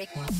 Love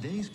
today's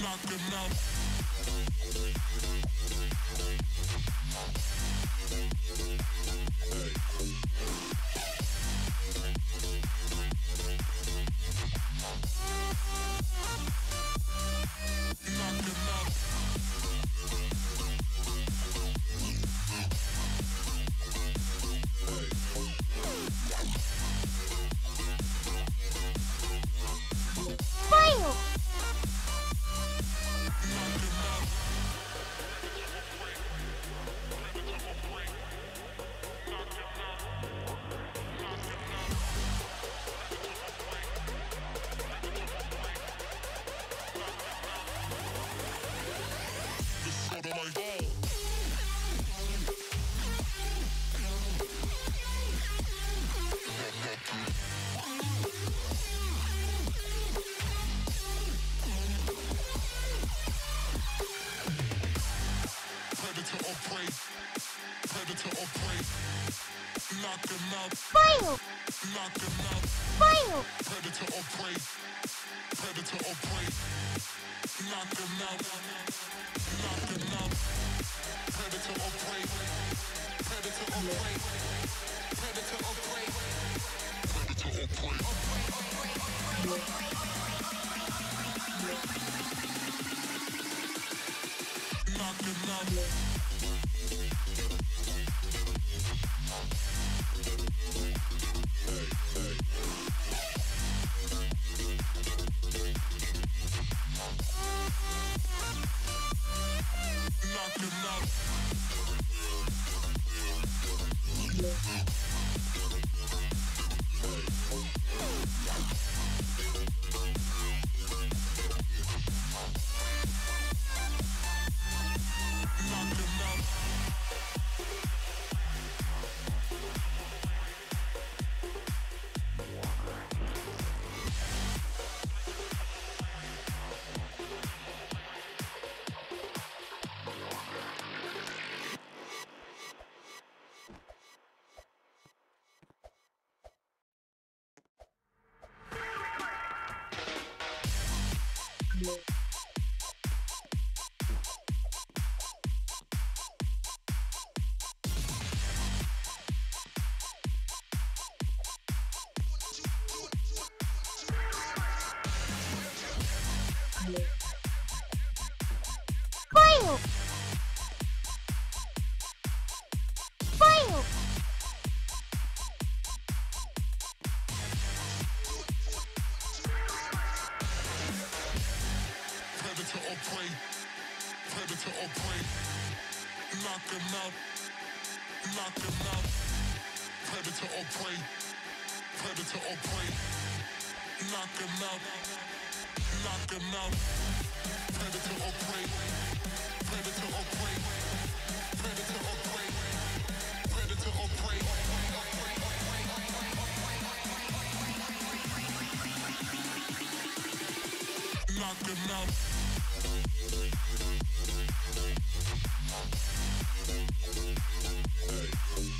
Knock him out. Knock him out. Predator or prey. Predator or prey. Knock him out. Final. Knock him out. Final. Predator or prey. Predator or prey. Knock him out. Knock him out. Predator or prey. Predator or prey. Predator or prey. Predator or prey. Knock him out. Knock him out. Fire! Or prey. Knock him out, knock him out. Predator or prey, predator or prey, predator or prey, predator or prey. Knock him out. Knock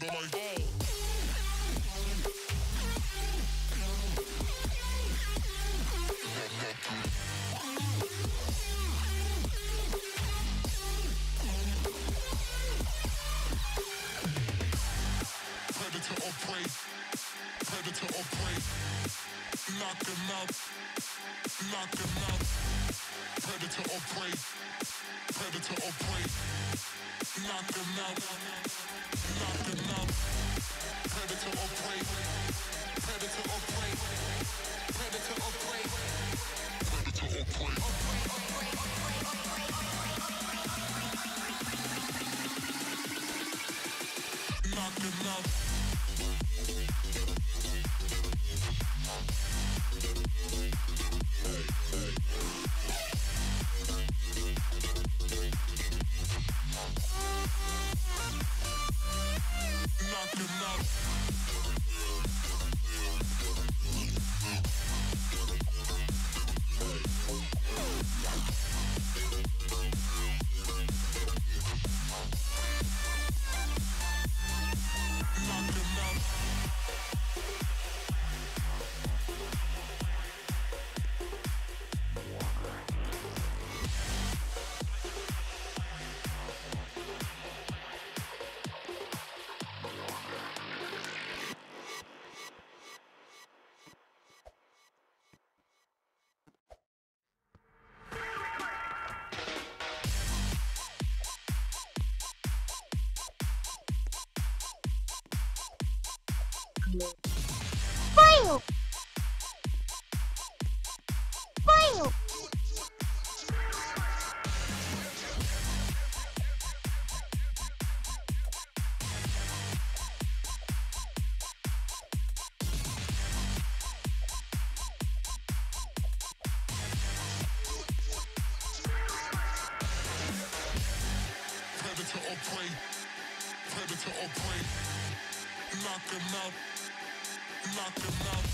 Predator or prey, predator or prey. Knock him out, knock Or prey. Knock him out. Knock him out.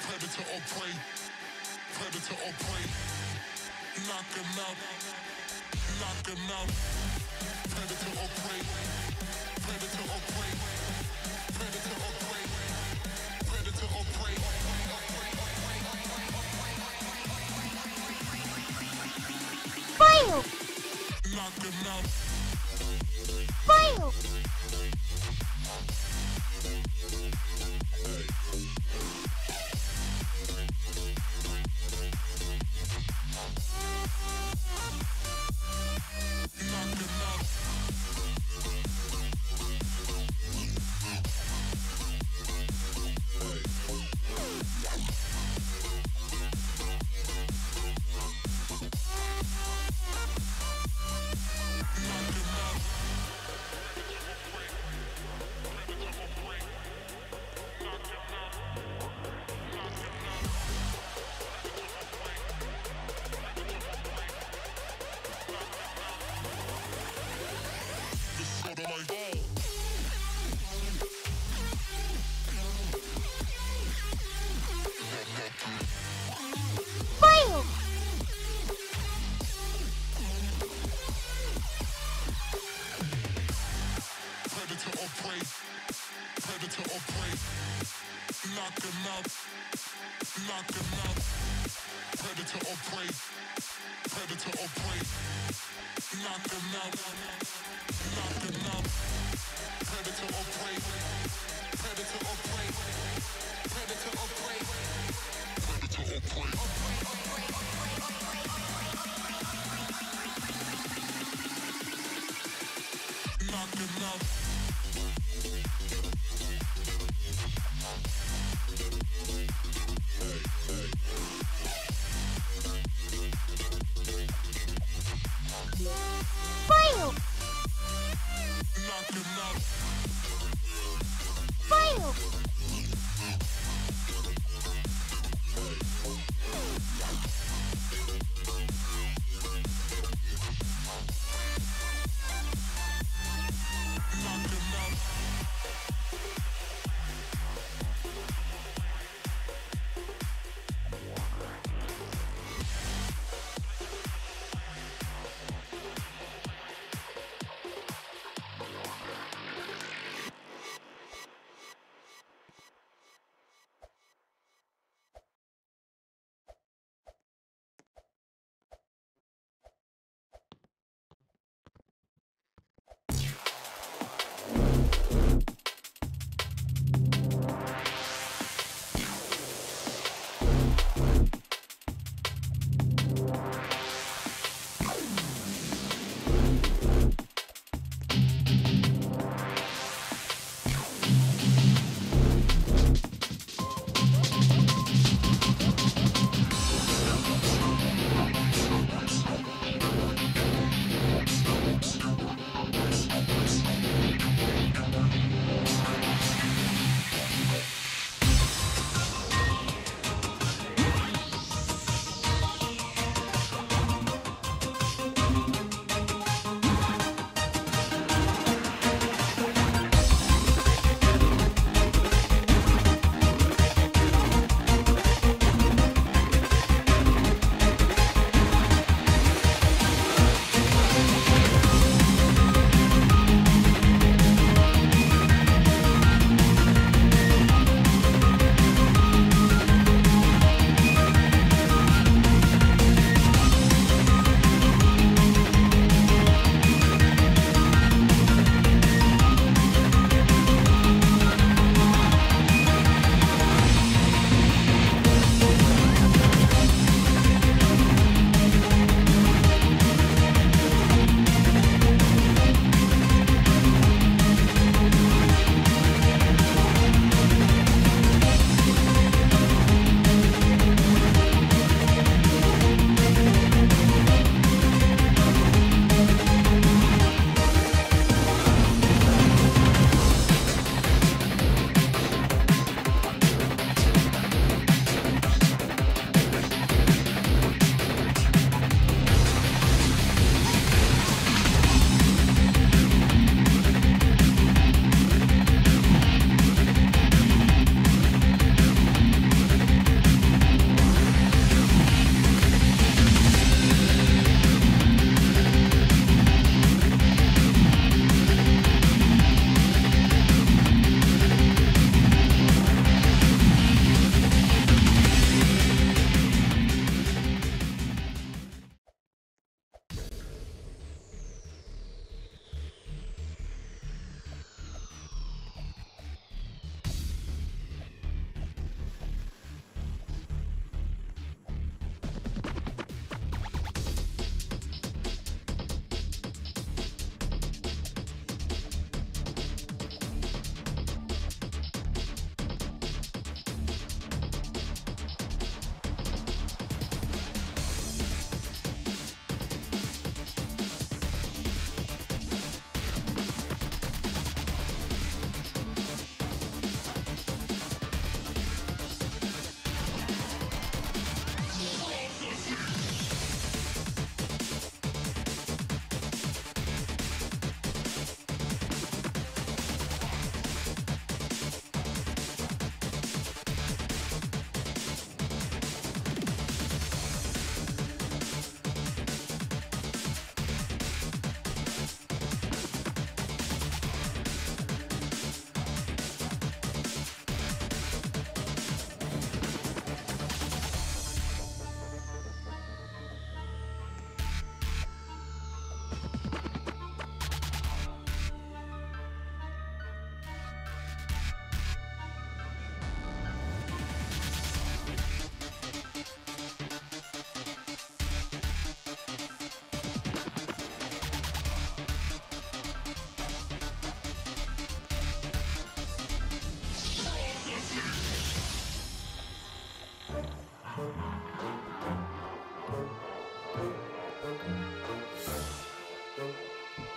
Predator or prey. Predator or prey. Knock him out. Knock him out. Predator or prey. Predator or prey. Predator or prey. Predator or prey. Fire! Knock him out. Fire! Knock him out. It's sorta like Fire! Predator or prey. Predator or prey. Knock him out. Knock him out. Predator or prey. Predator or prey. Knock him out. Knock him out. Predator or prey. Predator or prey. Predator or prey. Predator or prey. Final!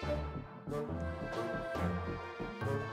Thank you.